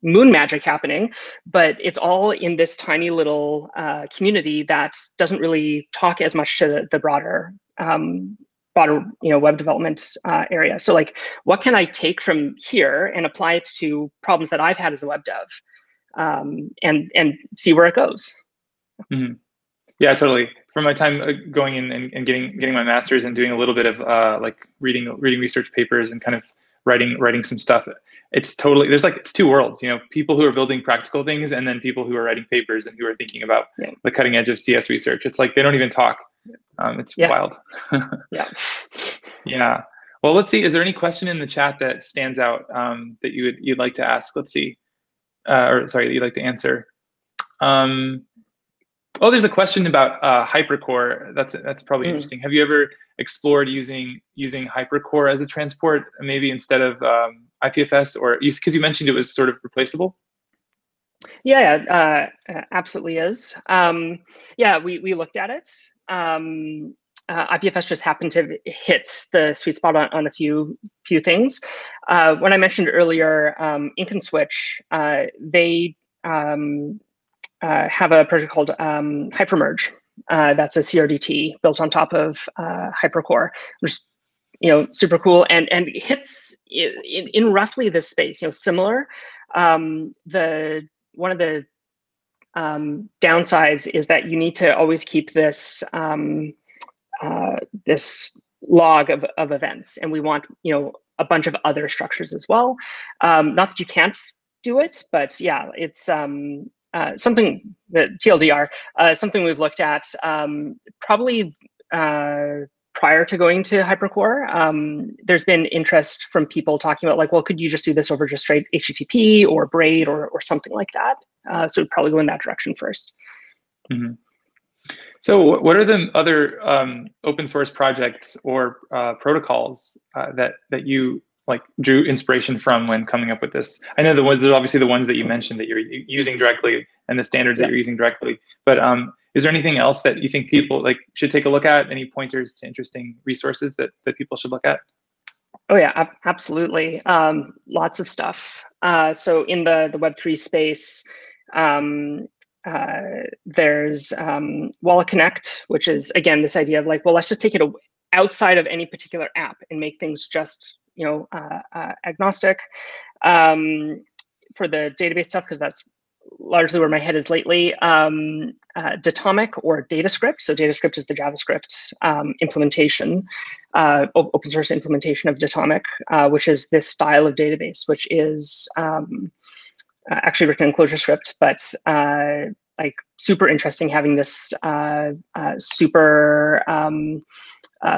moon magic happening, but it's all in this tiny little uh, community that doesn't really talk as much to the, the broader um, broader you know web development uh, area. So like, what can I take from here and apply it to problems that I've had as a web dev, um, and and see where it goes. Mm-hmm. Yeah, totally. From my time uh, going in and, and, getting getting my master's and doing a little bit of uh, like reading reading research papers and kind of writing writing some stuff it's totally there's like it's two worlds you know people who are building practical things and then people who are writing papers and who are thinking about yeah. the cutting edge of cs research. It's like they don't even talk. Um, it's yeah. wild. Yeah. Yeah. Well let's see. Is there any question in the chat that stands out um, that you would you'd like to ask? Let's see. Uh, or sorry that you'd like to answer. Um, oh there's a question about uh, hypercore. That's that's probably mm. interesting. Have you ever explored using using hypercore as a transport maybe instead of um, IPFS, or because you, you, mentioned it was sort of replaceable? Yeah, uh, uh, absolutely is. Um, yeah, we we looked at it. Um, uh, IPFS just happened to hit the sweet spot on, on a few few things. Uh, when I mentioned earlier, um, Ink and Switch, uh, they um, uh, have a project called um, Hypermerge. that's a CRDT built on top of Hypercore, which you know, super cool and and hits in, in roughly this space, you know, similar. Um, the one of the um, downsides is that you need to always keep this um, uh, this log of, of events, and we want you know a bunch of other structures as well. Um, not that you can't do it, but yeah, it's um, uh, something that TLDR, uh, something we've looked at. Um, probably uh, prior to going to hypercore um, there's been interest from people talking about like well could you just do this over just straight http or braid or, or something like that uh, so probably go in that direction 1st mm-hmm. so what are the other um, open source projects or uh, protocols uh, that that you like drew inspiration from when coming up with this i know the ones there's obviously the ones that you mentioned that you're using directly and the standards yeah. that you're using directly but um, is there anything else that you think people like should take a look at? Any pointers to interesting resources that, that people should look at? Oh yeah, absolutely. Um, lots of stuff. Uh, so in the the Web three space, um, uh, there's um, Wallet Connect, which is again this idea of like, well, let's just take it outside of any particular app and make things just you know uh, uh agnostic um, for the database stuff because that's largely where my head is lately, um, uh, Datomic or DataScript. So DataScript is the JavaScript um, implementation, uh, open source implementation of Datomic, uh, which is this style of database, which is um, uh, actually written in ClojureScript, but uh, like super interesting having this uh, super um,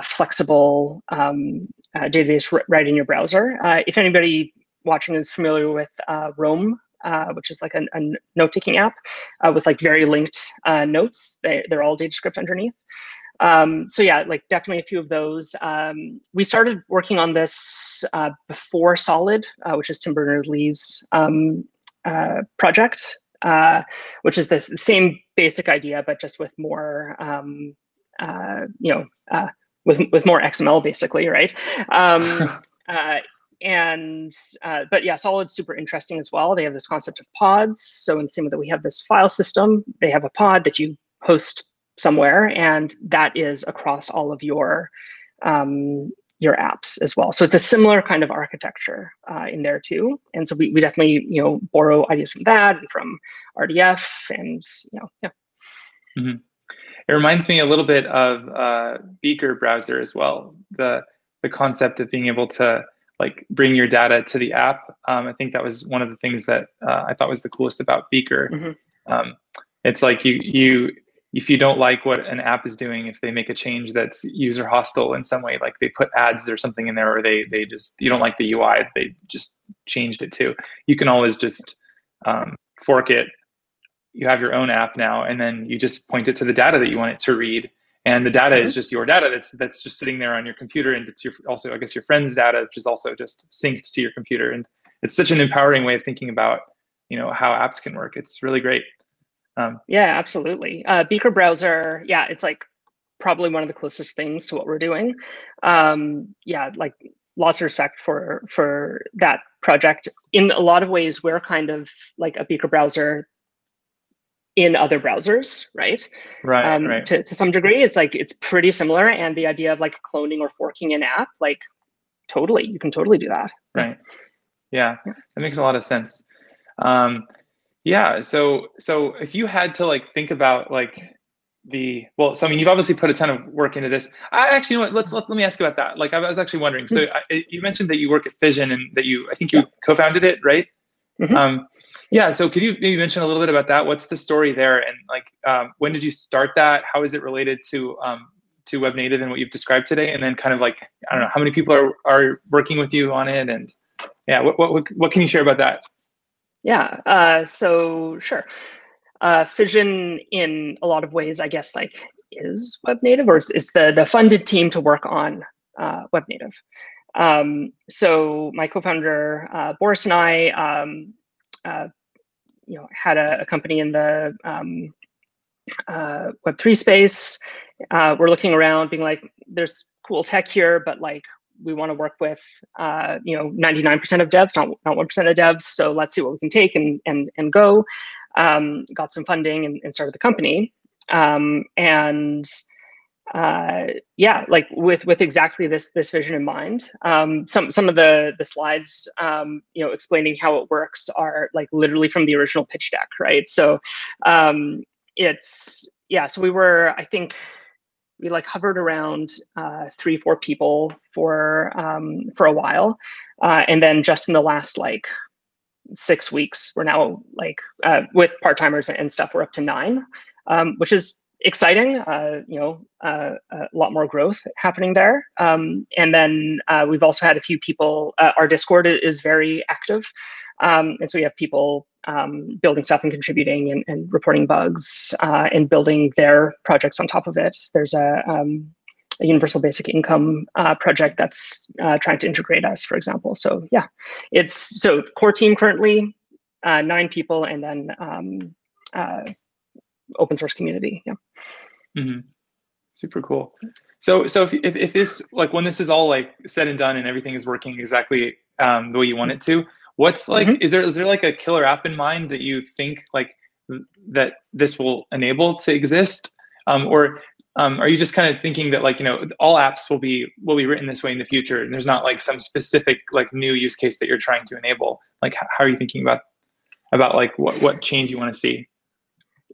flexible um, database right in your browser. Uh, if anybody watching is familiar with uh, Roam, uh, which is like a, a note-taking app uh, with like very linked uh, notes, they, they're all DataScript underneath. Um, so yeah, like definitely a few of those. Um, we started working on this before Solid, which is Tim Berners-Lee's um, project, which is this same basic idea, but just with more, um, you know, with with more XML basically, right? Um, uh, and uh, but yeah, Solid's super interesting as well. They have this concept of pods. So in the same way that we have this file system, they have a pod that you host somewhere, and that is across all of your um, your apps as well. So it's a similar kind of architecture uh, in there too. And so we, we definitely you know borrow ideas from that and from RDF and you know yeah. Mm -hmm. It reminds me a little bit of uh, Beaker browser as well. The the concept of being able to like bring your data to the app. Um, I think that was one of the things that uh, I thought was the coolest about Beaker. Mm-hmm. Um, it's like you you if you don't like what an app is doing, if they make a change that's user hostile in some way, like they put ads or something in there, or they they just you don't like the UI, they just changed it too. You can always just um, fork it you have your own app now, and then you just point it to the data that you want it to read. And the data mm-hmm. is just your data that's that's just sitting there on your computer, and it's your also I guess your friend's data, which is also just synced to your computer. And it's such an empowering way of thinking about you know how apps can work. It's really great. Um, yeah, absolutely. Uh, Beaker browser, yeah, it's like probably one of the closest things to what we're doing. Um, yeah, like lots of respect for for that project. In a lot of ways, we're kind of like a Beaker browser in other browsers, right? Right, um, right. To, to some degree, it's like it's pretty similar. And the idea of like cloning or forking an app, like totally, you can totally do that. Right. Yeah, that makes a lot of sense. Um, yeah. So so if you had to like think about like the well, so I mean, you've obviously put a ton of work into this. I actually, you know what, let's let, let me ask you about that. Like, I was actually wondering. So I, you mentioned that you work at Fission and that you, I think you co-founded it, right? Mm-hmm. Um, yeah. So could you maybe mention a little bit about that? What's the story there, and like um, when did you start that? How is it related to um, to Web Native and what you've described today? And then kind of like I don't know how many people are are working with you on it, and yeah, what what what can you share about that? Yeah. Uh, so sure. Uh, Fission, in a lot of ways, I guess, like is Web Native, or is the the funded team to work on uh, Web Native. Um, so my co-founder uh, Boris and I um, uh, you know had a, a company in the um, uh, Web3 space. Uh, we're looking around, being like, there's cool tech here, but like we want to work with uh, you know 99% of devs, not not 1% of devs. So let's see what we can take and and and go. Um, got some funding and, and started the company. Um, and uh, yeah, like with with exactly this this vision in mind. Um, some some of the the slides, um, you know, explaining how it works are like literally from the original pitch deck, right? So um, it's yeah. So we were, I think, we like hovered around uh, three four people for um, for a while, uh, and then just in the last like six weeks, we're now like uh, with part timers and stuff, we're up to nine, um, which is exciting. Uh, you know, uh, a lot more growth happening there. Um, and then uh, we've also had a few people. Uh, our Discord is very active, um, and so we have people um, building stuff and contributing and, and reporting bugs uh, and building their projects on top of it. There's a, um, a universal basic income uh, project that's trying to integrate us, for example. So yeah, it's so core team currently nine people, and then um, open source community. Yeah. Mm-hmm. Super cool. So, so if, if, if this, like when this is all like said and done and everything is working exactly um, the way you want it to, what's like, mm-hmm. is there, is there like a killer app in mind that you think like that this will enable to exist? Um, or um, are you just kind of thinking that like, you know, all apps will be, will be written this way in the future and there's not like some specific like new use case that you're trying to enable? Like, how are you thinking about, about like what, what change you want to see?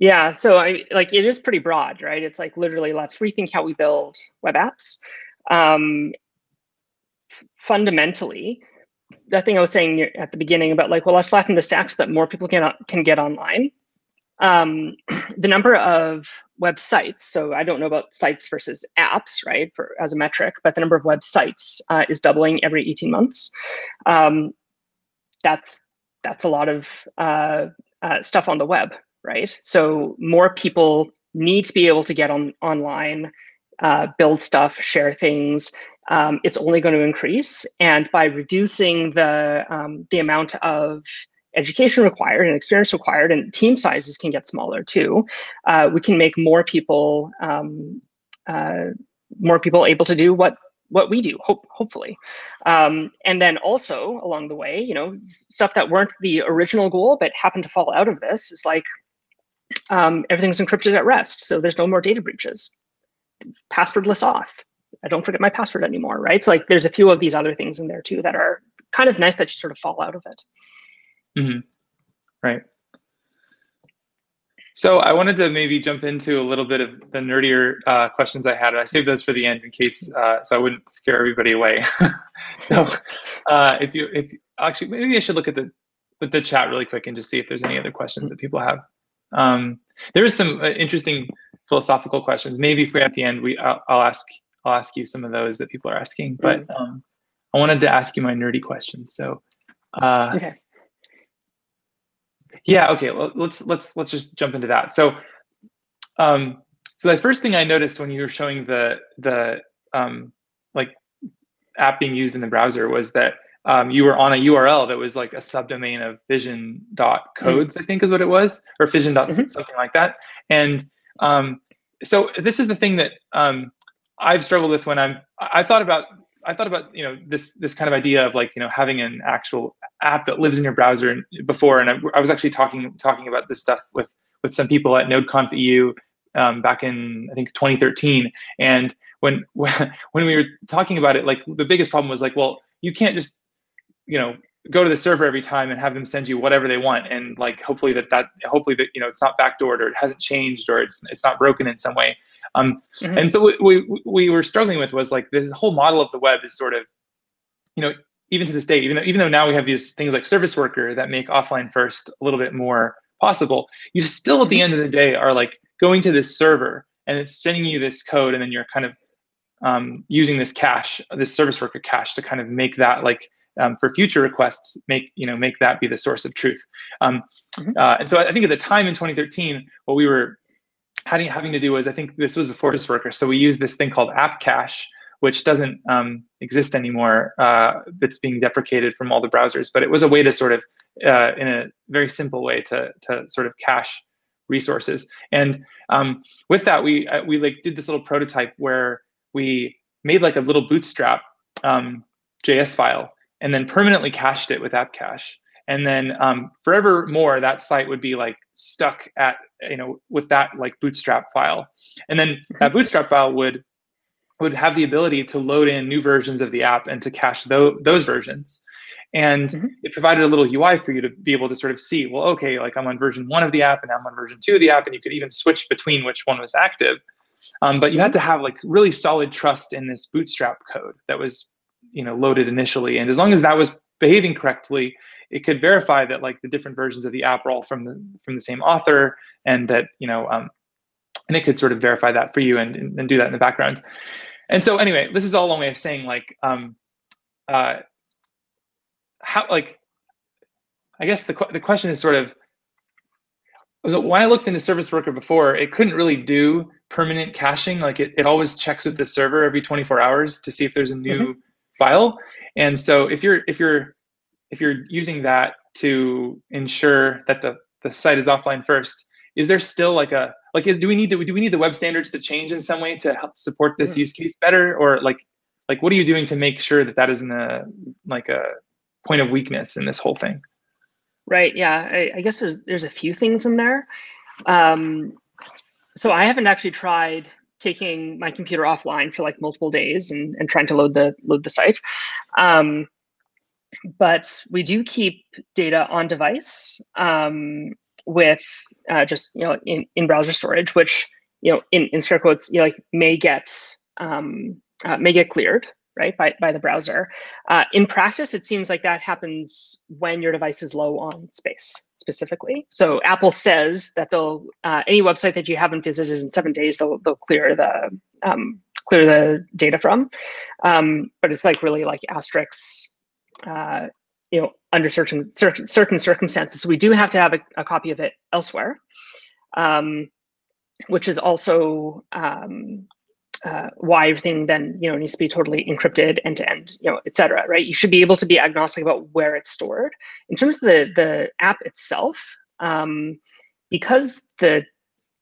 Yeah, so I like it is pretty broad, right? It's like literally let's rethink how we build web apps. Um, fundamentally, that thing I was saying at the beginning about like, well, let's flatten the stack so that more people can can get online. um, the number of websites, so I don't know about sites versus apps, right, for, as a metric, but the number of websites uh, is doubling every 18 months. Um, that's that's a lot of uh, uh, stuff on the web, right? So more people need to be able to get on online, uh, build stuff, share things. Um, it's only going to increase, and by reducing the um, the amount of education required and experience required, and team sizes can get smaller too. Uh, we can make more people um, uh, more people able to do what what we do, hope, hopefully. Um, and then also along the way, you know, stuff that weren't the original goal but happened to fall out of this is like um, everything's encrypted at rest, so there's no more data breaches. Passwordless auth. I don't forget my password anymore, right? So like there's a few of these other things in there too that are kind of nice that you sort of fall out of it. Mm-hmm. Right. So I wanted to maybe jump into a little bit of the nerdier uh, questions I had. I saved those for the end in case, uh, so I wouldn't scare everybody away. so uh, if you, if actually, maybe I should look at the with the chat really quick and just see if there's any other questions that people have. Um, there is some uh, interesting philosophical questions. Maybe if we're at the end, we I'll, I'll, ask I'll ask you some of those that people are asking. But mm. um, I wanted to ask you my nerdy questions. So uh, okay. Yeah. Okay. Let's let's let's just jump into that. So, um, so the first thing I noticed when you were showing the the um, like app being used in the browser was that um, you were on a URL that was like a subdomain of fission.codes, mm-hmm. I think is what it was, or fission dot mm-hmm. something like that. And um, so this is the thing that um, I've struggled with when I'm. I thought about I thought about you know this this kind of idea of like you know having an actual app that lives in your browser before, and I, I was actually talking talking about this stuff with with some people at NodeConf EU um, back in I think 2013, and when when we were talking about it, like the biggest problem was like, well, you can't just you know go to the server every time and have them send you whatever they want and like hopefully that that hopefully that you know it's not backdoored or it hasn't changed or it's it's not broken in some way um, mm-hmm. And so what we, we were struggling with was like this whole model of the web is sort of, you know, even to this day, even though, even though now we have these things like service worker that make offline first a little bit more possible, you still at the mm-hmm. end of the day are like going to this server and it's sending you this code and then you're kind of um, using this cache, this service worker cache to kind of make that like um, for future requests, make you know make that be the source of truth. Um, mm-hmm. uh, and so I think at the time in 2013, what we were having, having to do was, I think this was before this worker. So we used this thing called app cache, which doesn't um, exist anymore. Uh, it's being deprecated from all the browsers, but it was a way to sort of, uh, in a very simple way to, to sort of cache resources. And um, with that, we, uh, we like did this little prototype where we made like a little bootstrap um, JS file and then permanently cached it with app cache and then um, forevermore that site would be like stuck at you know with that like bootstrap file and then that mm-hmm. bootstrap file would would have the ability to load in new versions of the app and to cache those, those versions and mm-hmm. it provided a little ui for you to be able to sort of see well okay like i'm on version one of the app and i'm on version two of the app and you could even switch between which one was active um, but you had to have like really solid trust in this bootstrap code that was you know loaded initially. And as long as that was behaving correctly it could verify that like the different versions of the app are all from the from the same author and that you know um, and it could sort of verify that for you and, and do that in the background. And so anyway this is all a long way of saying like um uh how like i guess the, the question is sort of when i looked into service worker before it couldn't really do permanent caching. Like it, it always checks with the server every 24 hours to see if there's a new mm-hmm. File. And so if you're if you're if you're using that to ensure that the, the site is offline first, is there still like a like is do we need to do we need the web standards to change in some way to help support this hmm. use case better? Or like like what are you doing to make sure that that isn't a like a point of weakness in this whole thing? Right yeah. I, I guess there's there's a few things in there. Um, so i haven't actually tried taking my computer offline for like multiple days and, and trying to load the load the site um, but we do keep data on device um, with uh, just you know in, in browser storage, which you know in, in scare quotes you know, like may get um, uh, may get cleared right by, by the browser. Uh, in practice, it seems like that happens when your device is low on space. Specifically. So Apple says that they'll uh, any website that you haven't visited in seven days, they'll they'll clear the um, clear the data from. Um, but it's like really like asterisks, uh, you know, under certain certain certain circumstances. So we do have to have a, a copy of it elsewhere, um, which is also um, uh, why everything then you know needs to be totally encrypted end to end, you know, et cetera, right? You should be able to be agnostic about where it's stored. In terms of the the app itself, um, because the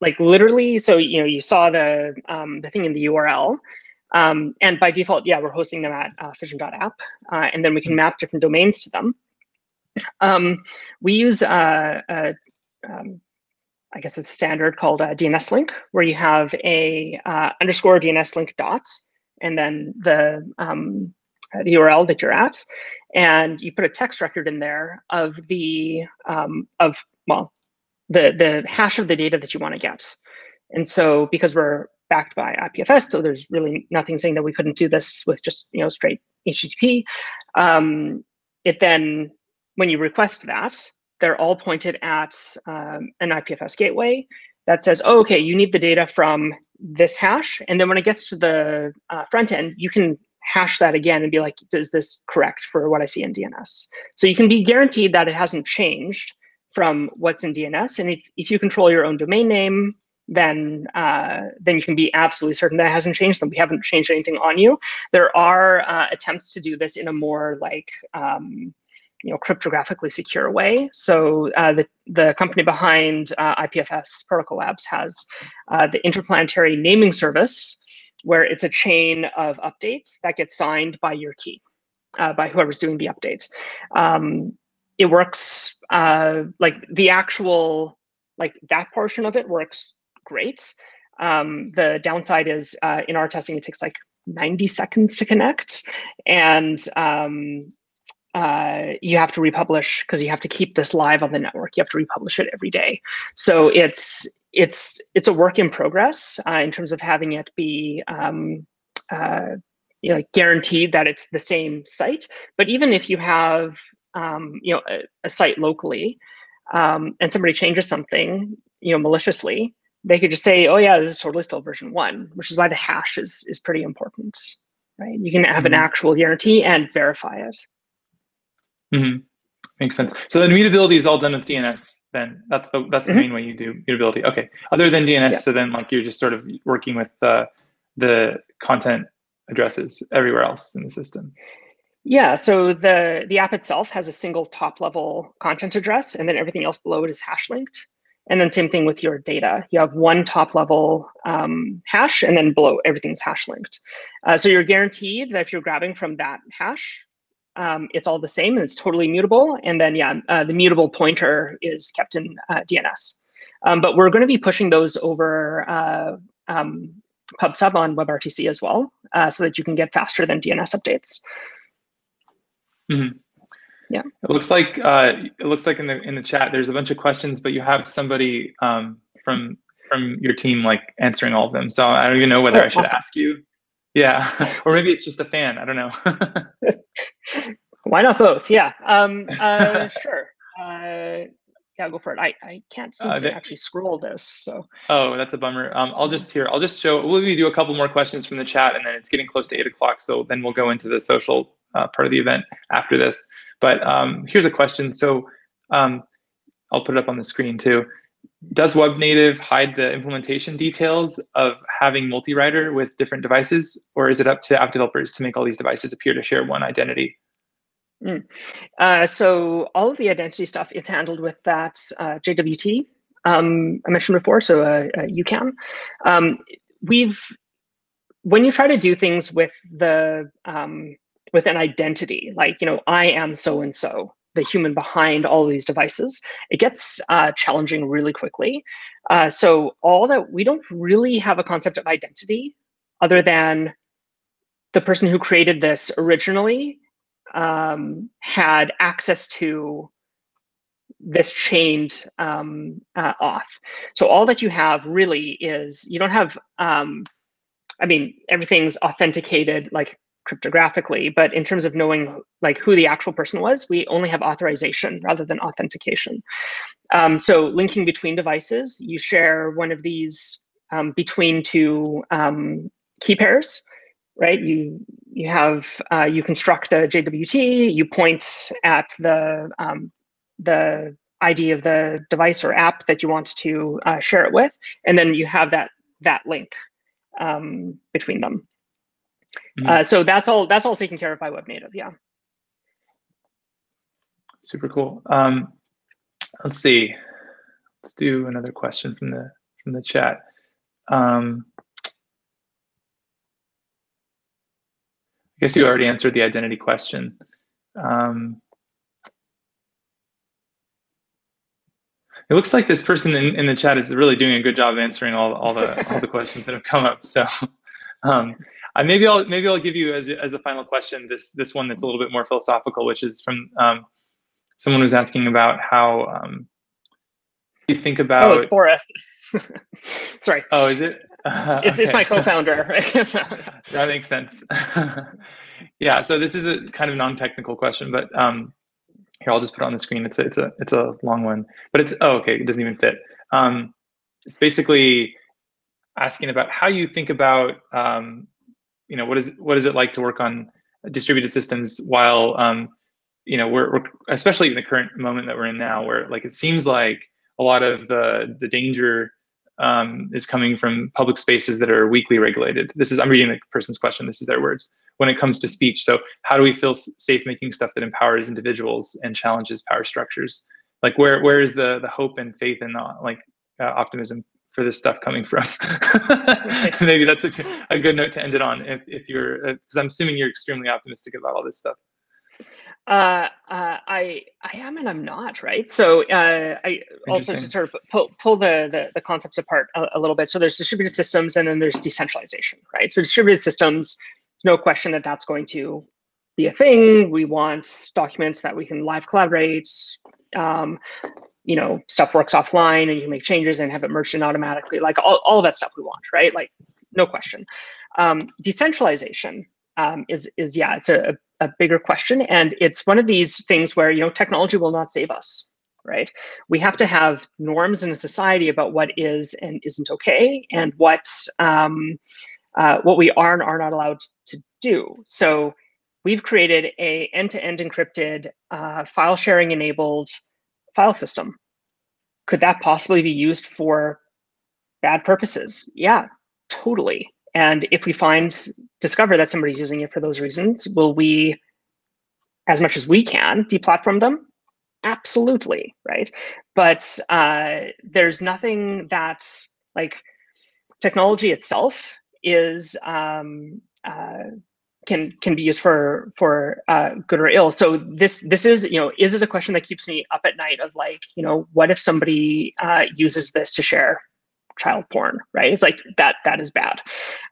like literally, so you know, you saw the um, the thing in the URL, um, and by default, yeah, we're hosting them at uh, fission.app, uh, and then we can map different domains to them. Um, we use uh, a, um, I guess it's standard called a DNS link, where you have a uh, underscore DNS link dot, and then the um, the URL that you're at, and you put a text record in there of the um, of well, the the hash of the data that you want to get. And so because we're backed by IPFS, so there's really nothing saying that we couldn't do this with just you know straight HTTP. Um, it then when you request that, they're all pointed at um, an IPFS gateway that says, oh, okay, you need the data from this hash. And then when it gets to the uh, front end, you can hash that again and be like, is this correct for what I see in DNS? So you can be guaranteed that it hasn't changed from what's in DNS. And if, if you control your own domain name, then uh, then you can be absolutely certain that it hasn't changed. That we haven't changed anything on you. There are uh, attempts to do this in a more like um, you know cryptographically secure way. So uh, the the company behind uh, IPFS Protocol Labs has uh, the interplanetary naming service, where it's a chain of updates that gets signed by your key, uh, by whoever's doing the update. Um, it works uh, like the actual like that portion of it works great. Um, the downside is uh, in our testing, it takes like 90 seconds to connect. And um, uh, you have to republish because you have to keep this live on the network. You have to republish it every day. So it's it's it's a work in progress uh, in terms of having it be um, uh, you know, like guaranteed that it's the same site. But even if you have um, you know a, a site locally um, and somebody changes something you know maliciously, they could just say, "Oh yeah, this is totally still version one," which is why the hash is is pretty important, right? You can have mm-hmm. an actual guarantee and verify it. Mm-hmm. Makes sense. So the mutability is all done with DNS. Then that's the that's the mm-hmm. main way you do mutability. Okay. Other than DNS, yeah. so then like you're just sort of working with uh, the content addresses everywhere else in the system. Yeah, so the the app itself has a single top level content address, and then everything else below it is hash linked. And then same thing with your data. You have one top level um, hash, and then below everything's hash linked. Uh, so you're guaranteed that if you're grabbing from that hash, um, it's all the same and it's totally mutable. And then yeah, uh, the mutable pointer is kept in uh, DNS. Um, but we're going to be pushing those over uh, um, PubSub on WebRTC as well, uh, so that you can get faster than DNS updates. Mm-hmm. Yeah. It looks like uh, it looks like in the in the chat there's a bunch of questions, but you have somebody um, from from your team like answering all of them. So I don't even know whether oh, I should awesome. ask you. Yeah, or maybe it's just a fan. I don't know. Why not both? Yeah. Um, uh, sure. Uh, yeah, go for it. I, I can't seem uh, to actually scroll this. So. Oh, that's a bummer. Um, I'll just here. I'll just show. We'll do a couple more questions from the chat, and then it's getting close to eight o'clock. So then we'll go into the social uh, part of the event after this. But um, here's a question. So um, I'll put it up on the screen too. Does Web Native hide the implementation details of having multi-writer with different devices, or is it up to app developers to make all these devices appear to share one identity? Mm. Uh, so all of the identity stuff is handled with that uh, JWT um, I mentioned before, so uh, uh UCAN. Um, we've when you try to do things with the um, with an identity, like, you know, I am so and so, the human behind all these devices, it gets uh, challenging really quickly. Uh, so, all that we don't really have a concept of identity other than the person who created this originally um, had access to this chained um, uh, auth. So all that you have really is you don't have. Um, I mean, everything's authenticated like cryptographically, but in terms of knowing like who the actual person was, we only have authorization rather than authentication. Um, so linking between devices, you share one of these um, between two um, key pairs, right? You you have uh, you construct a JWT, you point at the um, the ID of the device or app that you want to uh, share it with, and then you have that that link um, between them. Mm-hmm. Uh, so that's all that's all taken care of by Web Native. Yeah. Super cool. Um, let's see. Let's do another question from the from the chat. Um, I guess you already answered the identity question. Um, it looks like this person in, in the chat is really doing a good job answering all, all the all the questions that have come up. So um, I, maybe I'll maybe I'll give you as, as a final question this this one that's a little bit more philosophical, which is from um, someone who's asking about how um, you think about. Oh, it's Boris. Sorry. Oh, is it? Uh, it's, okay. it's my co-founder. that makes sense. yeah. So this is a kind of non-technical question, but um, here I'll just put it on the screen. It's a, it's a it's a long one, but it's oh okay. It doesn't even fit. Um, it's basically asking about how you think about um, you know what is what is it like to work on distributed systems while um, you know we're, we're especially in the current moment that we're in now where like it seems like a lot of the the danger um, is coming from public spaces that are weakly regulated. This is I'm reading the person's question. This is their words. When it comes to speech, so how do we feel safe making stuff that empowers individuals and challenges power structures? Like where where is the the hope and faith and uh, like uh, optimism for this stuff coming from? Maybe that's a, a good note to end it on. If if you're because uh, I'm assuming you're extremely optimistic about all this stuff. Uh, uh, I I am and I'm not right. So uh, I also to sort of pull, pull the, the, the concepts apart a, a, little bit. So there's distributed systems and then there's decentralization, right? So distributed systems, no question that that's going to be a thing. We want documents that we can live collaborate. Um, you know, stuff works offline and you can make changes and have it merged in automatically. Like all, all of that stuff we want, right? Like no question. Um, decentralization um, is is yeah, it's a, a bigger question, and it's one of these things where you know technology will not save us, right? We have to have norms in a society about what is and isn't okay, and what um, uh, what we are and are not allowed to do. So we've created a end-to-end encrypted, uh, file sharing enabled file system. Could that possibly be used for bad purposes? Yeah, totally. And if we find, discover that somebody's using it for those reasons, will we, as much as we can, deplatform them? Absolutely, right? But uh, there's nothing that, like, technology itself is um, uh, can can be used for for uh, good or ill. So this this is you know is it a question that keeps me up at night of like you know what if somebody uh, uses this to share child porn, right? It's like that that is bad.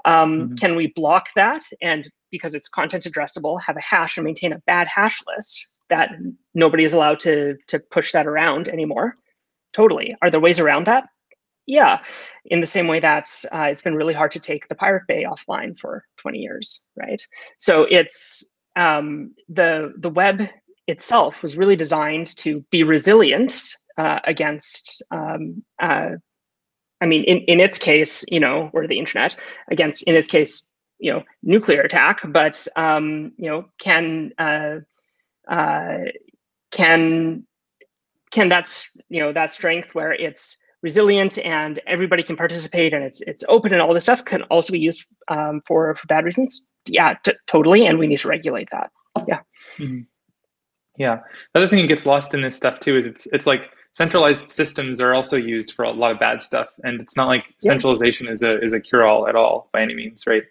Um, mm-hmm. Can we block that and because it's content addressable, have a hash and maintain a bad hash list that nobody is allowed to to push that around anymore? Totally. Are there ways around that? Yeah, in the same way that uh, it's been really hard to take the Pirate Bay offline for 20 years, right? So it's um, the the web itself was really designed to be resilient uh, against um, uh, I mean, in, in its case, you know, or the internet against, in its case, you know, nuclear attack, but, um, you know, can, uh, uh, can, can that's, you know, that strength where it's resilient and everybody can participate and it's, it's open and all this stuff can also be used um, for, for bad reasons. Yeah, totally. And we need to regulate that. Yeah. Mm-hmm. Yeah. The other thing that gets lost in this stuff too is it's, it's like, centralized systems are also used for a lot of bad stuff and it's not like centralization is a is a cure all at all by any means right